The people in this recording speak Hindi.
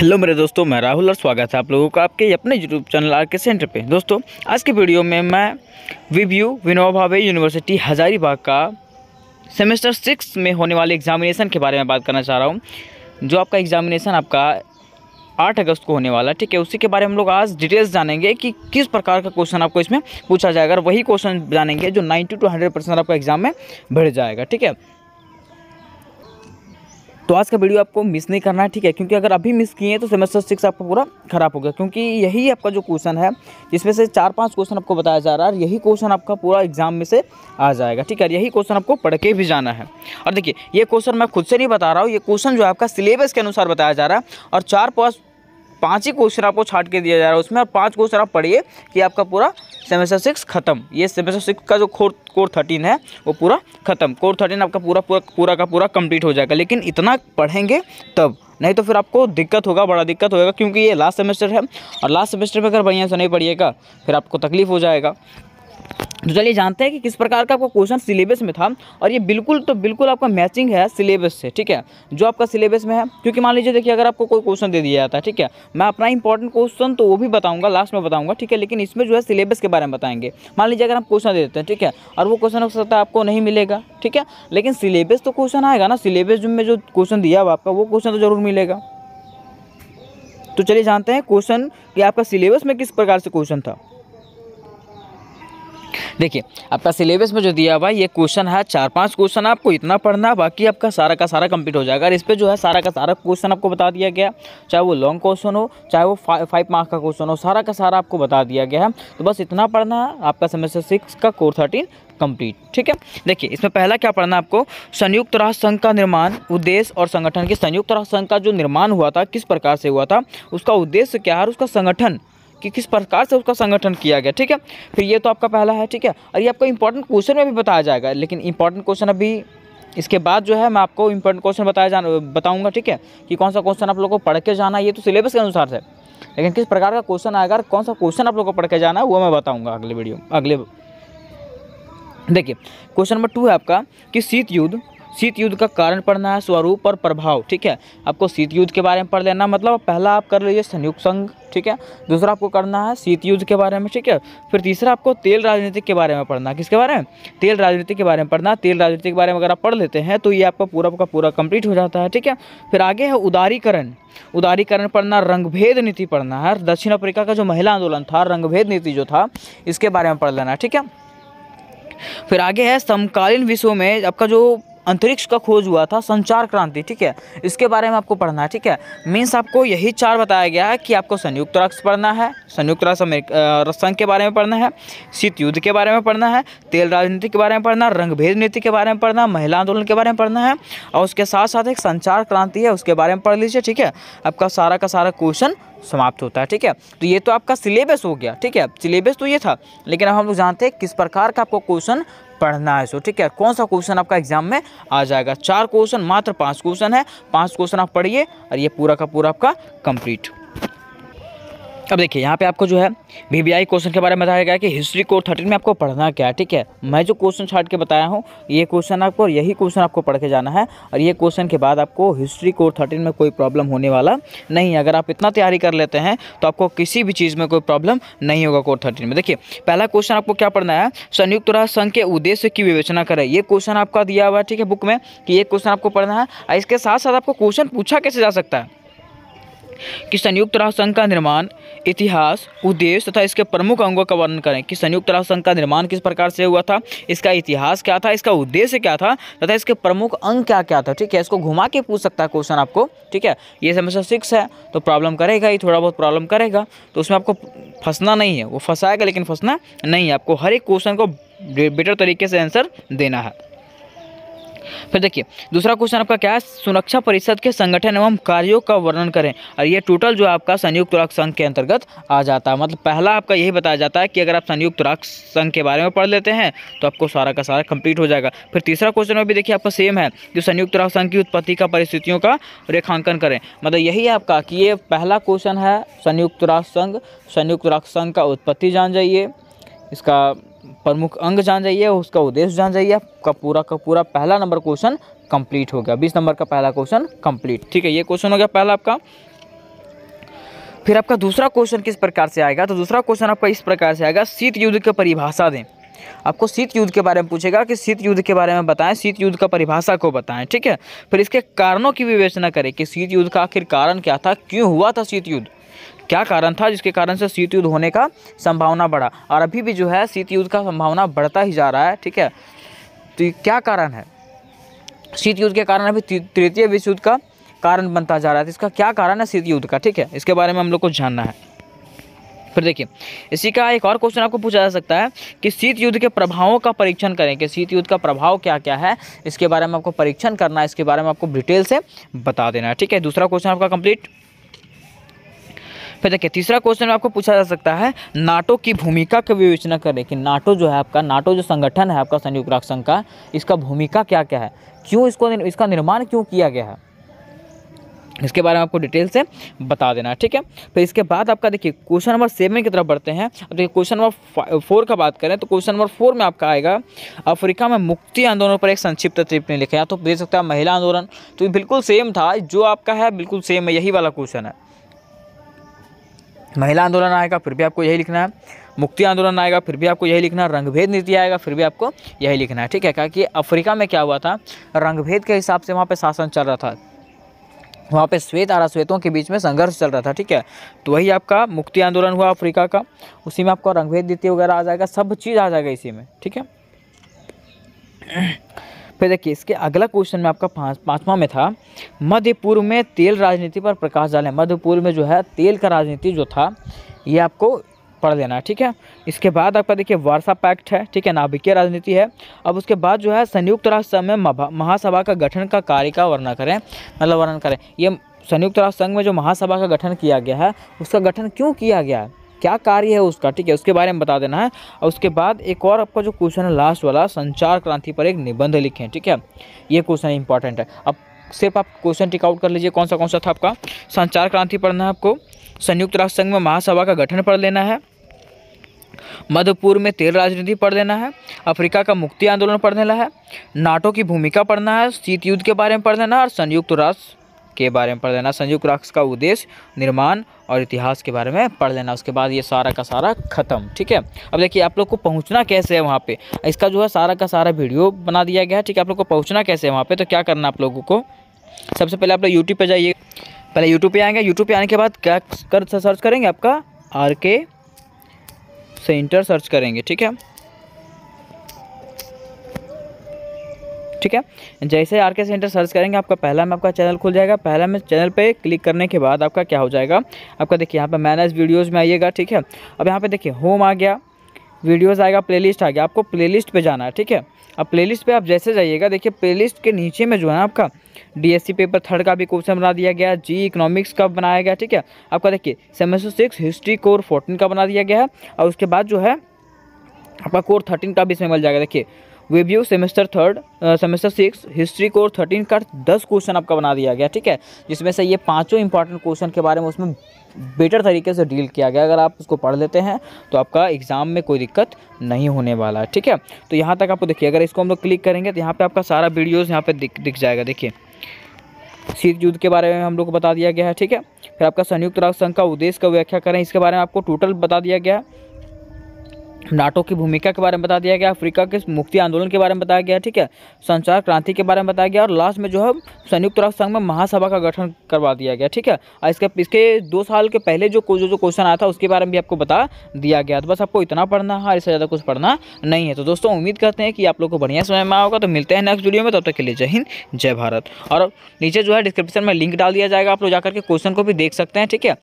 हेलो मेरे दोस्तों, मैं राहुल और स्वागत है आप लोगों का आपके अपने YouTube channel R K centre पे। दोस्तों, आज के वीडियो में मैं विव्यू विनोबा भावे यूनिवर्सिटी हज़ारीबाग का सेमेस्टर सिक्स में होने वाले एग्जामिनेशन के बारे में बात करना चाह रहा हूँ, जो आपका एग्जामिनेशन आपका आठ अगस्त को होने वाला ठीक है? उसी के बारे में हम लोग आज डिटेल्स जानेंगे कि किस प्रकार का क्वेश्चन आपको इसमें पूछा जाएगा। और वही क्वेश्चन जानेंगे जो नाइन्टी टू हंड्रेड परसेंट आपका एग्ज़ाम में बढ़ जाएगा, ठीक है? तो आज का वीडियो आपको मिस नहीं करना है, ठीक है? क्योंकि अगर अभी मिस किए हैं तो सेमेस्टर सिक्स आपका पूरा खराब हो गया। क्योंकि यही आपका जो क्वेश्चन है, जिसमें से चार पाँच क्वेश्चन आपको बताया जा रहा है यही क्वेश्चन आपका पूरा एग्ज़ाम में से आ जाएगा, ठीक है? यही क्वेश्चन आपको पढ़ के भी जाना है। और देखिए, ये क्वेश्चन मैं खुद से नहीं बता रहा हूँ, ये क्वेश्चन जो आपका सिलेबस के अनुसार बताया जा रहा है, और चार पाँच पाँच ही क्वेश्चन आपको छाट के दिया जा रहा है उसमें, और पाँच क्वेश्चन आप पढ़िए कि आपका पूरा सेमेस्टर सिक्स खत्म। ये सेमेस्टर सिक्स का जो कोर कोर थर्टीन है, वो पूरा खत्म। कोर थर्टीन आपका पूरा पूरा पूरा का पूरा कंप्लीट हो जाएगा। लेकिन इतना पढ़ेंगे तब। नहीं तो फिर आपको दिक्कत होगा, बड़ा दिक्कत होगा, क्योंकि ये लास्ट सेमेस्टर है, और लास्ट सेमेस्टर में अगर बढ़िया से नहीं पढ़िएगा, फिर आपको तकलीफ़ हो जाएगा। तो चलिए जानते हैं कि किस प्रकार का आपका क्वेश्चन सिलेबस में था और ये बिल्कुल तो बिल्कुल आपका मैचिंग है सिलेबस से, ठीक है? जो आपका सिलेबस में है, क्योंकि मान लीजिए देखिए, अगर आपको कोई क्वेश्चन दे दिया जाता है, ठीक है? मैं अपना इंपॉर्टेंट क्वेश्चन तो वो भी बताऊँगा लास्ट में बताऊँगा, ठीक है? लेकिन इसमें जो है सिलेबस के बारे में बताएँगे। मान लीजिए अगर हम क्वेश्चन दे देते हैं, ठीक है? और वो क्वेश्चन हो सकता है आपको नहीं मिलेगा, ठीक है? लेकिन सिलेबस तो क्वेश्चन आएगा ना, सिलेबस में जो क्वेश्चन दिया हुआ आपका, वो क्वेश्चन तो ज़रूर मिलेगा। तो चलिए जानते हैं क्वेश्चन कि आपका सिलेबस में किस प्रकार से क्वेश्चन था। देखिए, आपका सिलेबस में जो दिया हुआ ये क्वेश्चन है, चार पाँच क्वेश्चन आपको इतना पढ़ना बाकी आपका सारा का सारा कंप्लीट हो जाएगा। इस पर जो है, सारा का सारा क्वेश्चन आपको बता दिया गया। चाहे वो लॉन्ग क्वेश्चन हो, चाहे वो फाइव मार्क्स का क्वेश्चन हो, सारा का सारा आपको बता दिया गया है। तो बस इतना पढ़ना है, आपका सेमेस्टर सिक्स का कोर थर्टीन कंप्लीट ठीक है? देखिए, इसमें पहला क्या पढ़ना आपको? संयुक्त राष्ट्र संघ का निर्माण उद्देश्य और संगठन की संयुक्त राष्ट्र संघ का जो निर्माण हुआ था, किस प्रकार से हुआ था, उसका उद्देश्य क्या है उसका संगठन कि किस प्रकार से उसका संगठन किया गया, ठीक है? फिर ये तो आपका पहला है, ठीक है? और ये आपको इंपॉर्टेंट क्वेश्चन में भी बताया जाएगा, लेकिन इंपॉर्टेंट क्वेश्चन अभी इसके बाद जो है मैं आपको इंपॉर्टेंट क्वेश्चन बताया जाना, बताऊँगा, ठीक है? कि कौन सा क्वेश्चन आप लोगों को पढ़ के जाना ये तो सिलेबस के अनुसार है। लेकिन किस प्रकार का क्वेश्चन आएगा कौन सा क्वेश्चन आप लोग को पढ़ के जाना है, वो मैं बताऊँगा अगले वीडियो अगले देखिए क्वेश्चन नंबर टू है आपका कि शीत युद्ध शीत युद्ध का कारण पढ़ना है, स्वरूप और प्रभाव, ठीक है? आपको शीत युद्ध के बारे में पढ़ लेना मतलब पहला आप कर लीजिए संयुक्त संघ, ठीक है? दूसरा आपको करना है शीत युद्ध के बारे में, ठीक है? फिर तीसरा आपको तेल राजनीति के बारे में पढ़ना, किसके बारे में? तेल राजनीति के बारे में पढ़ना, तेल राजनीति के बारे में अगर आप पढ़ लेते हैं तो ये आपका पूरा का पूरा कंप्लीट हो जाता है, ठीक है? फिर आगे है उदारीकरण उदारीकरण पढ़ना, रंगभेद नीति पढ़ना है दक्षिण अफ्रीका का जो महिला आंदोलन था, रंगभेद नीति जो था, इसके बारे में पढ़ लेना, ठीक है? फिर आगे है समकालीन विश्व में आपका जो अंतरिक्ष का खोज हुआ था, संचार क्रांति, ठीक है? इसके बारे में आपको पढ़ना है, ठीक है? मीन्स आपको यही चार बताया गया है कि आपको संयुक्त राष्ट्र पढ़ना है, संयुक्त राष्ट्र संघ के बारे में पढ़ना है, शीत युद्ध के बारे में पढ़ना है, तेल राजनीति के बारे में पढ़ना रंगभेद नीति के बारे में पढ़ना, महिला आंदोलन के बारे में पढ़ना है, और उसके साथ साथ एक संचार क्रांति है, उसके बारे में पढ़ लीजिए, ठीक है? आपका सारा का सारा क्वेश्चन समाप्त होता है, ठीक है? तो ये तो आपका सिलेबस हो गया, ठीक है? सिलेबस तो ये था, लेकिन अब हम लोग जानते हैं किस प्रकार का आपको क्वेश्चन पढ़ना है। सो ठीक है, कौन सा क्वेश्चन आपका एग्ज़ाम में आ जाएगा? चार क्वेश्चन मात्र पाँच क्वेश्चन है। पाँच क्वेश्चन आप पढ़िए और ये पूरा का पूरा आपका कंप्लीट अब देखिए, यहाँ पे आपको जो है वी क्वेश्चन के बारे में बताया गया कि हिस्ट्री कोर थर्टीन में आपको पढ़ना क्या है, ठीक है? मैं जो क्वेश्चन छाट के बताया हूँ, ये क्वेश्चन आपको, यही क्वेश्चन आपको पढ़ के जाना है और ये क्वेश्चन के बाद आपको हिस्ट्री कोर थर्टीन में कोई प्रॉब्लम होने वाला नहीं है। अगर आप इतना तैयारी कर लेते हैं तो आपको किसी भी चीज़ में कोई प्रॉब्लम नहीं होगा कोर थर्टीन में। देखिए, पहला क्वेश्चन आपको क्या पढ़ना है? संयुक्त राष्ट्र संघ के उद्देश्य की विवेचना करें। ये क्वेश्चन आपका दिया हुआ है, ठीक है बुक में कि ये क्वेश्चन आपको पढ़ना है और इसके साथ साथ आपको क्वेश्चन पूछा कैसे जा सकता है? कि संयुक्त राष्ट्र संघ का निर्माण इतिहास, उद्देश्य तथा इसके प्रमुख अंगों का वर्णन करें। कि संयुक्त राष्ट्र संघ का निर्माण किस प्रकार से हुआ था, इसका इतिहास क्या था, इसका उद्देश्य क्या था, तथा इसके प्रमुख अंग क्या क्या था, ठीक है? इसको घुमा के पूछ सकता है क्वेश्चन आपको, ठीक है? ये सेमेस्टर सिक्स है तो प्रॉब्लम करेगा ही, थोड़ा बहुत प्रॉब्लम करेगा तो उसमें आपको फंसना नहीं है। वो फंसाएगा, लेकिन फंसना नहीं है। आपको हर एक क्वेश्चन को बेटर तरीके से आंसर देना है। फिर देखिए, दूसरा क्वेश्चन आपका क्या है? सुरक्षा परिषद के संगठन एवं कार्यों का वर्णन करें। और ये टोटल जो आपका संयुक्त राष्ट्र संघ के अंतर्गत आ जाता है। मतलब पहला आपका यही बताया जाता है कि अगर आप संयुक्त राष्ट्र संघ के बारे में पढ़ लेते हैं तो आपको सारा का सारा कंप्लीट हो जाएगा। फिर तीसरा क्वेश्चन में भी देखिए, आपका सेम है कि संयुक्त राष्ट्र संघ की उत्पत्ति का परिस्थितियों का रेखांकन करें। मतलब यही है आपका कि ये पहला क्वेश्चन है, संयुक्त राष्ट्र संघ, संयुक्त राष्ट्र संघ का उत्पत्ति जान जाइए। इसका प्रमुख अंग जान जाइए, उसका उद्देश्य जान जाइए। आपका पूरा का पूरा पहला नंबर क्वेश्चन कंप्लीट हो गया। बीस नंबर का पहला क्वेश्चन कंप्लीट। ठीक है, ये क्वेश्चन हो गया पहला आपका। फिर आपका दूसरा क्वेश्चन किस प्रकार से आएगा? तो दूसरा क्वेश्चन आपका इस प्रकार से आएगा, शीत युद्ध की परिभाषा दें। आपको शीत युद्ध के बारे में पूछेगा कि शीत युद्ध के बारे में बताएँ, शीत युद्ध का परिभाषा को बताएँ, ठीक है? फिर इसके कारणों की विवेचना करें कि शीत युद्ध का आखिर कारण क्या था, क्यों हुआ था शीत युद्ध? क्या कारण था जिसके कारण से शीत युद्ध होने का संभावना बढ़ा? और अभी भी जो है शीत युद्ध का संभावना बढ़ता ही जा रहा है, ठीक है? तो क्या कारण है? शीत युद्ध के कारण अभी तृतीय विश्व युद्ध का कारण बनता जा रहा है। तो इसका क्या कारण है शीत युद्ध का, ठीक है? इसके बारे में हम लोग को जानना है। फिर देखिए, इसी का एक और क्वेश्चन आपको पूछा जा सकता है कि शीत युद्ध के प्रभावों का परीक्षण करें कि शीत युद्ध का प्रभाव क्या क्या है? इसके बारे में आपको परीक्षण करना है, इसके बारे में आपको डिटेल से बता देना है, ठीक है? दूसरा क्वेश्चन आपका कंप्लीट फिर देखिए तीसरा क्वेश्चन आपको पूछा जा सकता है, नाटो की भूमिका की विवेचना करें कि नाटो जो है आपका, नाटो जो संगठन है आपका, संयुक्त राष्ट्र संघ का, इसका भूमिका क्या क्या है? क्यों इसको, इसका निर्माण क्यों किया गया है? इसके बारे में आपको डिटेल से बता देना है ठीक है? फिर इसके बाद आपका देखिए क्वेश्चन नंबर सेवन की तरफ़ बढ़ते हैं। अब देखिए क्वेश्चन नंबर फोर का बात करें तो क्वेश्चन नंबर फोर में आपका आएगा, अफ्रीका में मुक्ति आंदोलन पर एक संक्षिप्त टिप्पणी लिखा या तो देख सकते हैं महिला आंदोलन तो बिल्कुल सेम था, जो आपका है बिल्कुल सेम है, यही वाला क्वेश्चन है। महिला आंदोलन आएगा, फिर भी आपको यही लिखना है। मुक्ति आंदोलन आएगा, फिर भी आपको यही लिखना है। रंगभेद नीति आएगा, फिर भी आपको यही लिखना है। ठीक है क्योंकि अफ्रीका में क्या हुआ था? रंगभेद के हिसाब से वहाँ पर शासन चल रहा था। वहाँ पे श्वेत आरा श्वेतों के बीच में संघर्ष चल रहा था, ठीक है? तो वही आपका मुक्ति आंदोलन हुआ अफ्रीका का। उसी में आपका रंगभेद नीति वगैरह आ जाएगा, सब चीज़ आ जाएगा इसी में, ठीक है? फिर देखिए, इसके अगला क्वेश्चन में आपका पाँच, पाँचवा में था मध्य पूर्व में तेल राजनीति पर प्रकाश डालें। मध्य पूर्व में जो है, तेल का राजनीति जो था, ये आपको पढ़ लेना है, ठीक है? इसके बाद आपका देखिए, वारसा पैक्ट है, ठीक है, नाभिकीय राजनीति है। अब उसके बाद जो है, संयुक्त राष्ट्र संघ में महासभा का गठन का कार्य का वर्णन करें मतलब वर्णन करें। ये संयुक्त राष्ट्र संघ में जो महासभा का गठन किया गया है, उसका गठन क्यों किया गया? है क्या कार्य है उसका? ठीक है, उसके बारे में बता देना है। और उसके बाद एक और आपका जो क्वेश्चन है लास्ट वाला, संचार क्रांति पर एक निबंध लिखें, ठीक है? ये क्वेश्चन इंपॉर्टेंट है। अब सिर्फ़ आप क्वेश्चन टिक आउट कर लीजिए कौन सा कौन सा था आपका? संचार क्रांति पढ़ना है आपको। संयुक्त राष्ट्र संघ में महासभा का गठन पढ़ लेना है। मध्यपुर में तेल राजनीति पढ़ लेना है। अफ्रीका का मुक्ति आंदोलन पढ़ लेना है। नाटो की भूमिका पढ़ना है। शीत युद्ध के बारे में पढ़ लेना है। और संयुक्त राष्ट्र के बारे में पढ़ लेना संयुक्त राष्ट्र का उद्देश्य निर्माण और इतिहास के बारे में पढ़ लेना, उसके बाद ये सारा का सारा खत्म, ठीक है? अब देखिए, आप लोग को पहुँचना कैसे है वहाँ पे? इसका जो है सारा का सारा वीडियो बना दिया गया है, ठीक है? आप लोग को पहुँचना कैसे है वहाँ पर तो क्या करना आप लोगों को? सबसे पहले आप लोग यूट्यूब पर जाइए। पहले यूट्यूब पर आएँगे यूट्यूब पर आने के बाद क्या कर सर्च करेंगे आपका? आर के सेंटर सर्च करेंगे, ठीक है? ठीक है? जैसे आर के सेंटर सर्च करेंगे, आपका पहला में आपका चैनल खुल जाएगा। पहला में चैनल पे क्लिक करने के बाद आपका क्या हो जाएगा? आपका देखिए, यहाँ पे मैनेज वीडियोज़ में आइएगा, ठीक है? अब यहाँ पे देखिए होम आ गया वीडियोज़ आएगा प्लेलिस्ट आ गया। आपको प्लेलिस्ट पे जाना है, ठीक है? अब प्लेलिस्ट पे आप जैसे जाइएगा, देखिए प्लेलिस्ट के नीचे में जो है आपका डीएससी पेपर थर्ड का भी क्वेश्चन बना दिया गया जी इकोनॉमिक्स का बनाया गया, ठीक है? आपका देखिए semester six history core fourteen का बना दिया गया है। और उसके बाद जो है, आपका कोर थर्टीन का भी इसमें मिल जाएगा। देखिए review semester third semester six history core thirteen का दस क्वेश्चन आपका बना दिया गया, ठीक है? जिसमें से ये पाँचों इंपॉर्टेंट क्वेश्चन के बारे में उसमें बेटर तरीके से डील किया गया। अगर आप उसको पढ़ लेते हैं तो आपका एग्ज़ाम में कोई दिक्कत नहीं होने वाला है ठीक है? तो यहाँ तक आपको देखिए, अगर इसको हम लोग क्लिक करेंगे तो यहाँ पर आपका सारा वीडियोज़ यहाँ पे दिख दिख जाएगा, देखिए। शीत युद्ध के बारे में हम लोग को बता दिया गया है, ठीक है? फिर आपका संयुक्त राष्ट्र संघ का उद्देश्य का व्याख्या करें, इसके बारे में आपको टोटल बता दिया गया है। नाटो की भूमिका के बारे में बता दिया गया, अफ्रीका के मुक्ति आंदोलन के बारे में बताया गया, ठीक है? संचार क्रांति के बारे में बताया गया, और लास्ट में जो है, संयुक्त राष्ट्र संघ में महासभा का गठन करवा दिया गया, ठीक है? और इसके इसके दो साल के पहले जो जो जो क्वेश्चन आया था, उसके बारे में भी आपको बता दिया गया। तो बस आपको इतना पढ़ना है, इससे ज़्यादा कुछ पढ़ना नहीं है। तो दोस्तों, उम्मीद करते हैं कि आप लोग को बढ़िया समय में होगा। तो मिलते हैं नेक्स्ट वीडियो में, तब तक के लिए जय हिंद, जय भारत। और नीचे जो है डिस्क्रिप्शन में लिंक डाल दिया जाएगा, आप लोग जाकर के क्वेश्चन को भी देख सकते हैं, ठीक है?